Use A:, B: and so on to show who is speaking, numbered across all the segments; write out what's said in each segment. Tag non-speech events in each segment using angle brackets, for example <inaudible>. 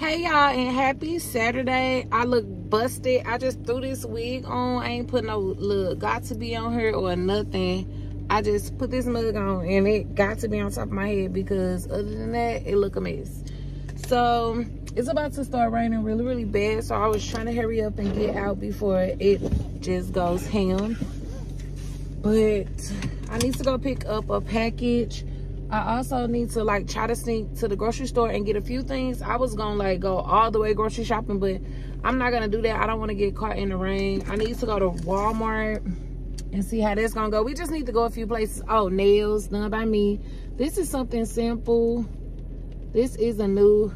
A: hey y'all and happy saturday. I look busted. I just threw this wig on. I ain't put no look. Got to be on her or nothing. I just put this mug on and it got to be on top of my head because other than that it look a mess. So it's about to start raining really really bad so i was trying to hurry up and get out before it just goes ham. But i need to go pick up a package I also need to like try to sneak to the grocery store and get a few things. I was gonna like go all the way grocery shopping, but I'm not gonna do that. I don't wanna get caught in the rain. I need to go to Walmart and see how that's gonna go. We just need to go a few places. Oh, nails done by me. This is something simple. This is a new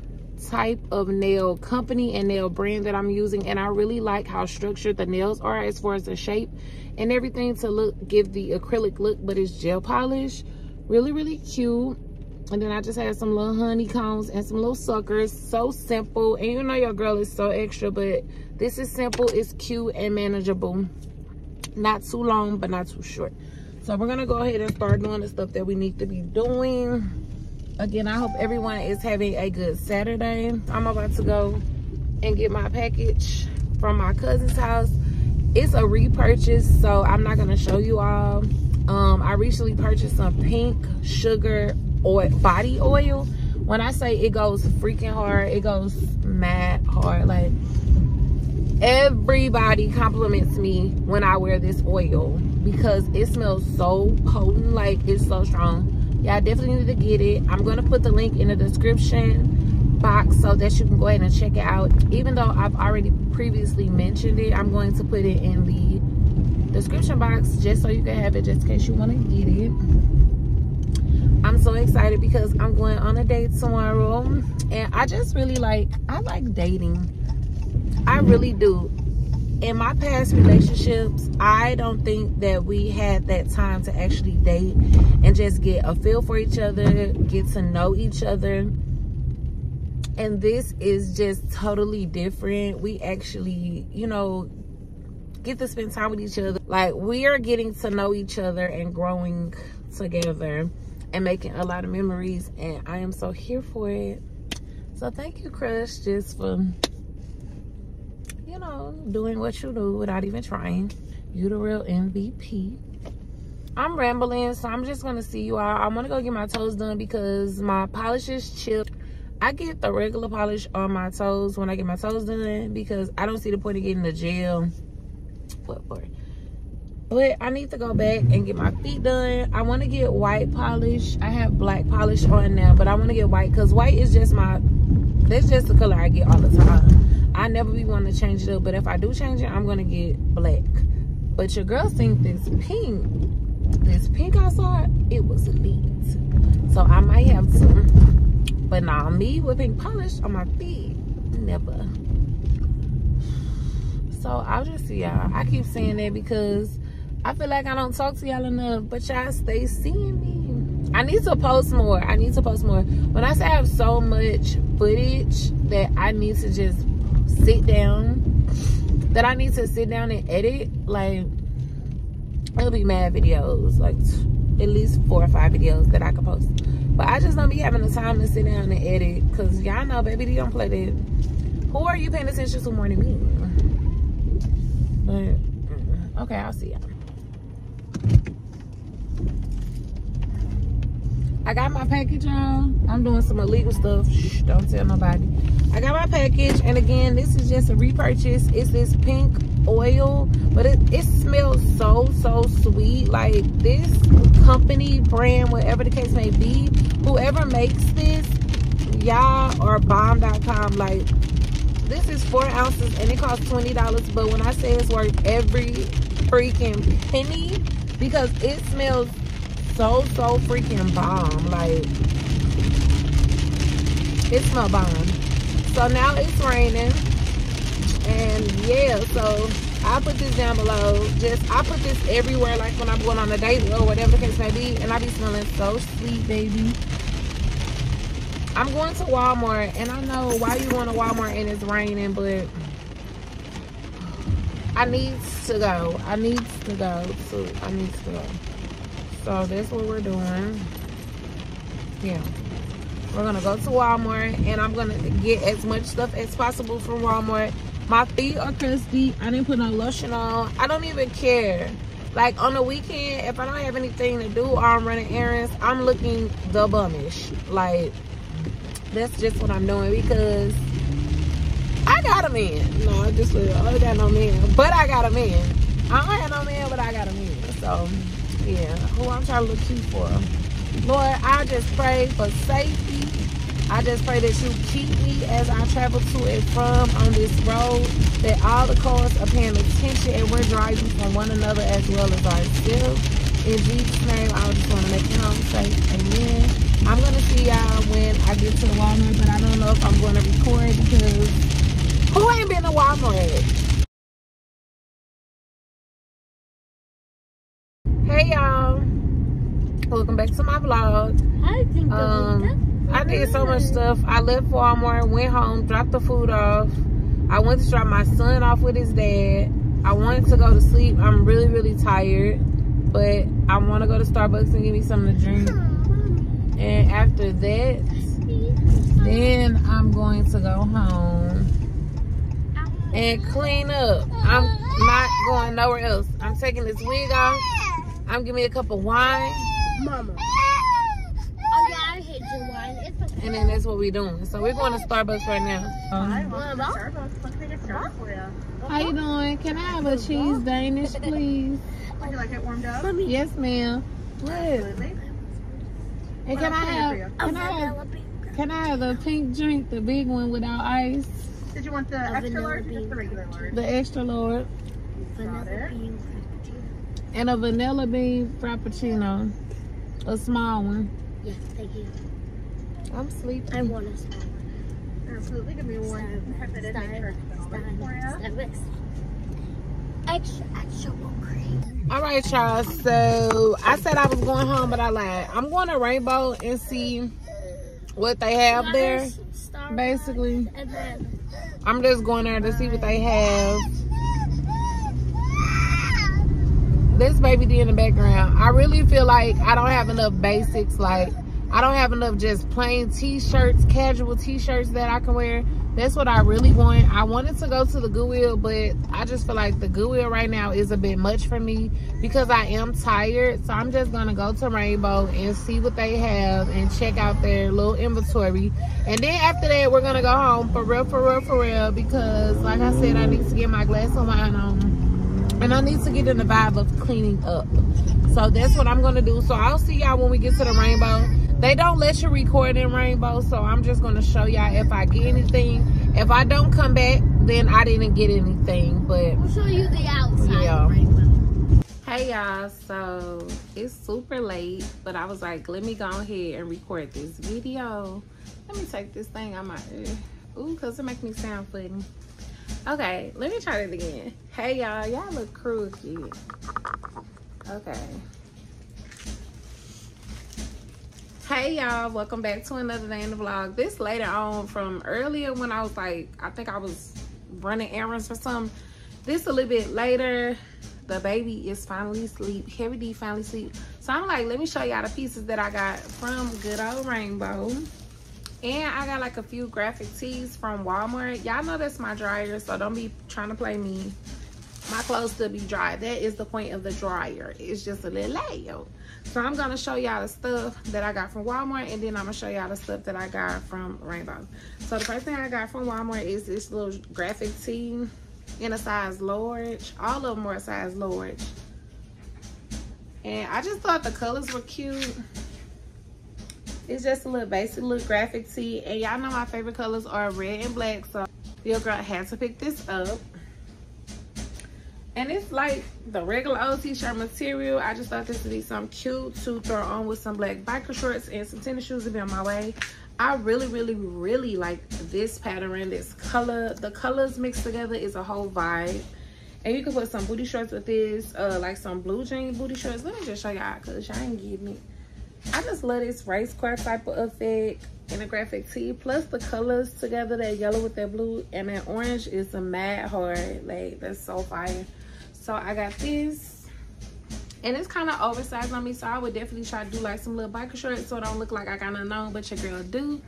A: type of nail company and nail brand that I'm using and I really like how structured the nails are as far as the shape and everything to look give the acrylic look but it's gel polish really really cute. And then i just had some little honeycombs and some little suckers. So simple. And you know your girl is so extra but this is simple it's cute and manageable. Not too long but not too short. So we're gonna go ahead and start doing the stuff that we need to be doing. Again i hope everyone is having a good saturday. I'm about to go and get my package from my cousin's house. It's a repurchase so i'm not going to show you all um i recently purchased some pink sugar oil body oil. When i say it goes freaking hard it goes mad hard. Like everybody compliments me when i wear this oil because it smells so potent like it's so strong. Yeah i definitely need to get it. I'm going to put the link in the description box so that you can go ahead and check it out. Even though i've already previously mentioned it i'm going to put it in the description box just so you can have it just in case you want to get it. I'm so excited because i'm going on a date tomorrow and i just really like i like dating. I really do. In my past relationships i don't think that we had that time to actually date and just get a feel for each other get to know each other. And this is just totally different. We actually you know get to spend time with each other. Like we are getting to know each other and growing together and making a lot of memories and I am so here for it. So thank you, Crush, just for, you know, doing what you do without even trying. You the real MVP. I'm rambling, so I'm just gonna see you all. I'm gonna go get my toes done because my polish is chipped. I get the regular polish on my toes when I get my toes done because I don't see the point of getting the gel But I need to go back and get my feet done. I want to get white polish. I have black polish on now, but I want to get white because white is just my, that's just the color I get all the time. I never be wanting to change it up, but if I do change it, I'm going to get black. But your girl think this pink, this pink I saw, it was elite. So I might have to. But now me with pink polish on my feet, never. So I'll just see y'all. I keep saying that because I feel like I don't talk to y'all enough, but y'all stay seeing me. I need to post more. I need to post more. When I say I have so much footage that I need to just sit down, that I need to sit down and edit, like, it'll be mad videos, like at least four or five videos that I can post. But I just don't be having the time to sit down and edit because y'all know, baby, they don't play that. Who are you paying attention to more than me? But okay, I'll see y'all. I got my package on. I'm doing some illegal stuff. Shh, don't tell nobody. I got my package, and again, this is just a repurchase. It's this pink oil, but it, it smells so, so sweet. Like this company, brand, whatever the case may be, whoever makes this, y'all are bomb.com. Like this is four ounces and it costs $20. But when I say it's worth every freaking penny, because it smells so, so freaking bomb. Like, it smells bomb. So now it's raining. And yeah, so I'll put this down below. Just, I put this everywhere, like when I'm going on a date or whatever the case may be. And I be smelling so sweet, baby. I'm going to Walmart, and I know why you going to Walmart and it's raining, but I need to go. I need to go. So I need to go. So that's what we're doing. Yeah. We're gonna go to Walmart and I'm gonna get as much stuff as possible from Walmart. My feet are crusty. I didn't put no lotion on. I don't even care. Like on the weekend, if I don't have anything to do or I'm running errands, I'm looking the bummish. Like that's just what I'm doing because I got a man. No, I just I got no man, but I got a man. I don't have no man, but I got a man. So yeah, who I'm trying to look cute for. Lord, I just pray for safety. I just pray that you keep me as I travel to and from on this road, that all the cars are paying attention and we're driving from one another as well as ourselves. In Jesus' name, I just want to make it home safe. Amen. I'm going to see y'all when I get to the Walmart, but I don't know if I'm going to record because who ain't been to Walmart? Hey y'all. Welcome back to my vlog. Um, i did so much stuff. I left walmart went home dropped the food off. I went to drop my son off with his dad. I wanted to go to sleep. I'm really really tired but i want to go to starbucks and get me something to drink and after that then i'm going to go home and clean up i'm not going nowhere else i'm taking this wig off i'm giving me a cup of wine
B: Mama. Oh yeah, I hate your wine. It's okay.
A: And then that's what we're doing. So we're going to Starbucks right now. Um, how you doing? Can I have a cheese Danish, please?
C: Would you like it warmed up?
A: Yes, ma'am. What?
C: Absolutely.
A: And
C: What
A: can I
C: else can
A: have
C: do for you?
A: can I have can I have the pink drink, the big one without ice,
C: Did you want the
B: A
C: extra
B: vanilla
C: large or just
B: bean.
C: the regular large?
A: the extra large,
B: Vanilla
C: it.
B: bean frappuccino.
A: and a vanilla bean frappuccino, a small one.
B: Yes, thank you.
A: I'm sleepy.
B: I want a small one.
C: Absolutely. Give me one.
B: Starbucks.
C: Have that in there.
B: Starbucks.
C: For you.
B: Starbucks. Extra, extra cream.
A: All right, y'all. So I said I was going home, but I lied. I'm going to Rainbow and see what they have there. Basically, I'm just going there to see what they have. This baby D in the background. I really feel like I don't have enough basics. Like I don't have enough just plain t-shirts, casual t-shirts that I can wear. That's what I really want. I wanted to go to the Goodwill, but I just feel like the Goodwill right now is a bit much for me because I am tired. So I'm just gonna go to Rainbow and see what they have and check out their little inventory. And then after that, we're gonna go home for real, for real, for real. Because like I said, I need to get my glass of wine on. And I need to get in the vibe of cleaning up. So that's what I'm gonna do. So I'll see y'all when we get to the rainbow. They don't let you record in rainbow, so I'm just gonna show y'all if I get anything. If I don't come back, then I didn't get anything. But
B: we'll show you the outside.
A: Yeah.
B: Rainbow.
A: Hey y'all, so it's super late, but I was like, let me go ahead and record this video. Let me take this thing out my ear. Ooh, cause it make me sound funny. Okay, let me try it again. Hey y'all, y'all look crooked. Okay. Hey y'all, welcome back to another day in the vlog. This later on from earlier when I was like, I think I was running errands for some. This a little bit later. The baby is finally asleep. Heavy D finally asleep. So I'm like, let me show y'all the pieces that I got from Good Old Rainbow. And I got like a few graphic tees from Walmart. Y'all know that's my dryer, so don't be trying to play me. My clothes still be dry. That is the point of the dryer. It's just a little layout. So I'm gonna show y'all the stuff that I got from Walmart and then I'm gonna show y'all the stuff that I got from Rainbow. So the first thing I got from Walmart is this little graphic tee in a size large. All of them were a size large. And I just thought the colors were cute. It's just a little basic little graphic tee. And y'all know my favorite colors are red and black. So your girl had to pick this up. And it's like the regular old t-shirt material. I just thought this would be something cute to throw on with some black biker shorts and some tennis shoes to be on my way. I really, really, really like this pattern, this color. The colors mixed together is a whole vibe. And you can put some booty shorts with this, uh, like some blue jean booty shorts. Let me just show y'all, cause y'all ain't getting it. I just love this race car type of effect in a graphic tee. Plus the colors together, that yellow with that blue and that orange is a mad hard. Like, that's so fire. So I got this. And it's kind of oversized on me, so I would definitely try to do like some little biker shorts so it don't look like I got nothing on, but your girl do.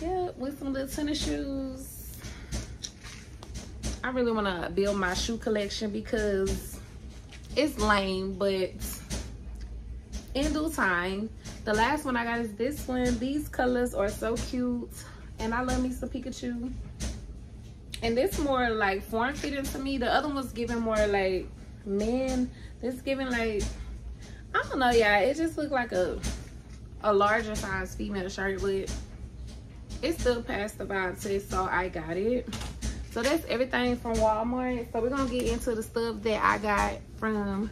A: Yeah, with some little tennis shoes. I really want to build my shoe collection because it's lame, but in due time. The last one I got is this one. These colors are so cute. And I love me some Pikachu. And this more like form fitting to me. The other one's giving more like men. This is giving like, I don't know, yeah. It just looked like a a larger size female shirt, but it's still past the vibe test, so I got it. So that's everything from Walmart. So we're gonna get into the stuff that I got from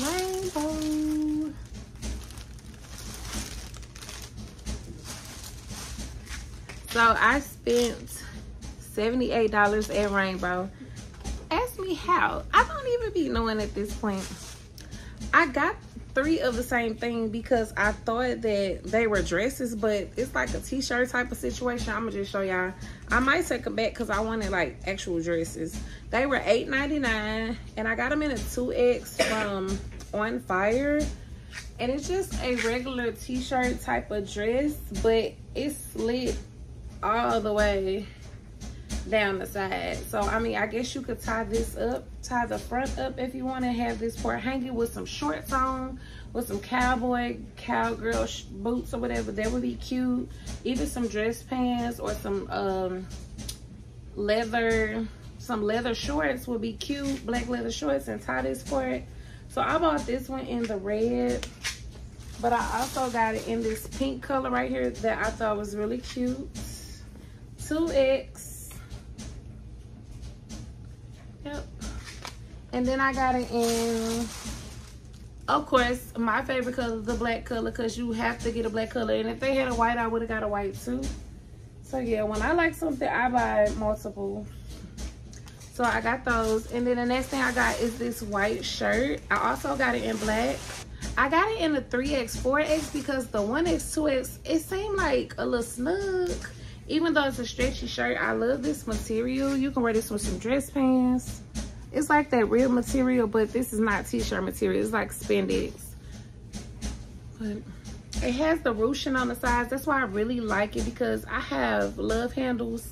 A: Rainbow. So I spent $78 at Rainbow. Ask me how. I don't even be knowing at this point. I got three of the same thing because I thought that they were dresses, but it's like a t-shirt type of situation. I'm gonna just show y'all. I might take them back because I wanted like actual dresses. They were $8.99 and I got them in a 2X from On Fire. And it's just a regular t-shirt type of dress, but it's slit all the way down the side. So, I mean, I guess you could tie this up, tie the front up if you want to have this part hanging with some shorts on, with some cowboy, cowgirl boots or whatever. That would be cute. Even some dress pants or some um, leather, some leather shorts would be cute. Black leather shorts and tie this part. So, I bought this one in the red. But I also got it in this pink color right here that I thought was really cute. 2X And then I got it in, of course, my favorite color, the black color, because you have to get a black color. And if they had a white, I would have got a white too. So yeah, when I like something, I buy multiple. So I got those. And then the next thing I got is this white shirt. I also got it in black. I got it in the 3X, 4X because the 1X, 2X, it seemed like a little snug even though it's a stretchy shirt i love this material you can wear this with some dress pants it's like that real material but this is not t-shirt material. It's like spandex. But it has the ruching on the sides. That's why i really like it because i have love handles.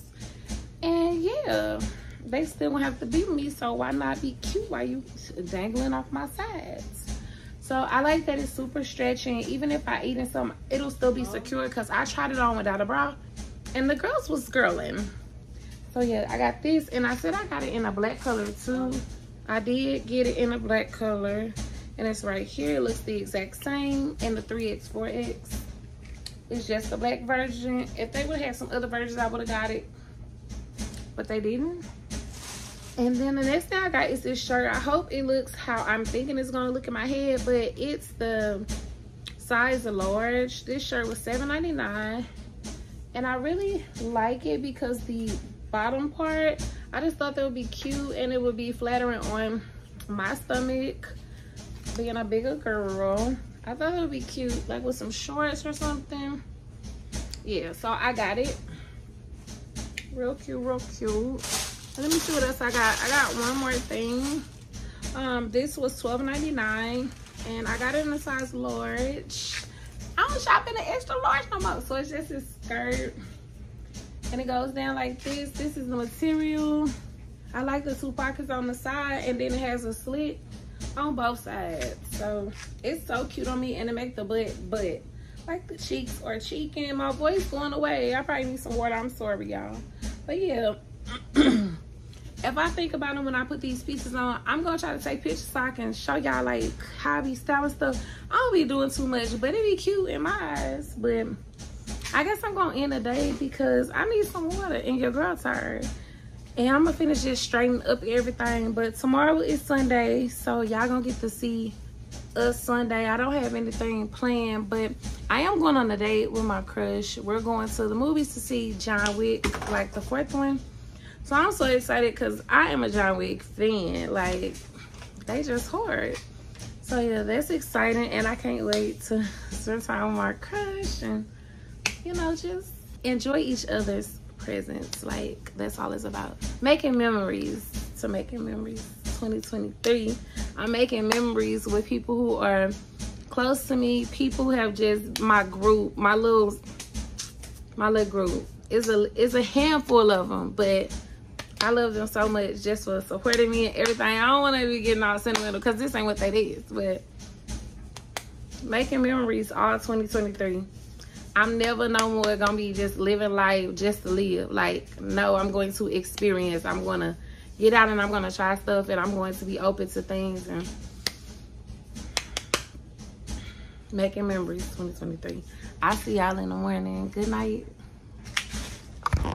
A: And yeah they still have to be me so why not be cute while you dangling off my sides? So i like that it's super stretchy even if i eat in some it'll still be secure because i tried it on without a bra and the girls was girling so yeah i got this and i said i got it in a black color too. I did get it in a black color and it's right here. It looks the exact same in the 3x 4x it's just the black version. If they would have had some other versions i would have got it but they didn't. And then the next thing i got is this shirt. I hope it looks how i'm thinking it's gonna look in my head but it's the size large. This shirt was $7.99 and I really like it because the bottom part I just thought that would be cute and it would be flattering on my stomach. Being a bigger girl I thought it would be cute like with some shorts or something. Yeah so I got it. Real cute real cute. Let me see what else I got. I got one more thing. Um this was $12.99 and I got it in a size large. I don't shop in an extra large no more. So it's just a skirt. And it goes down like this. This is the material. I like the two pockets on the side and then it has a slit on both sides. So it's so cute on me and it make the butt butt. Like the cheeks are cheeking. My voice going away. I probably need some water. I'm sorry, y'all. But yeah. <clears throat> if I think about it when I put these pieces on, I'm gonna try to take pictures so I can show y'all like how I be styling stuff. I don't be doing too much, but it be cute in my eyes. But I guess I'm gonna end the day because I need some water and your girl tired. And I'm gonna finish just straightening up everything. But tomorrow is Sunday, so y'all gonna get to see us Sunday. I don't have anything planned, but I am going on a date with my crush. We're going to the movies to see John Wick, like the fourth one. So I'm so excited because I am a John Wick fan. Like, they just hard. So yeah, that's exciting. And I can't wait to <laughs> spend time with my crush and, you know, just enjoy each other's presence. Like, that's all it's about. Making memories to making memories 2023. I'm making memories with people who are close to me. People who have just my group, my little, my little group. It's a it's a handful of them, but I love them so much just for supporting me and everything. I don't want to be getting all sentimental because this ain't what that is, but making memories all 2023. I'm never no more gonna be just living life just to live. Like, no, I'm going to experience. I'm gonna get out and I'm gonna try stuff and I'm going to be open to things and making memories 2023. I'll see y'all in the morning. Good night.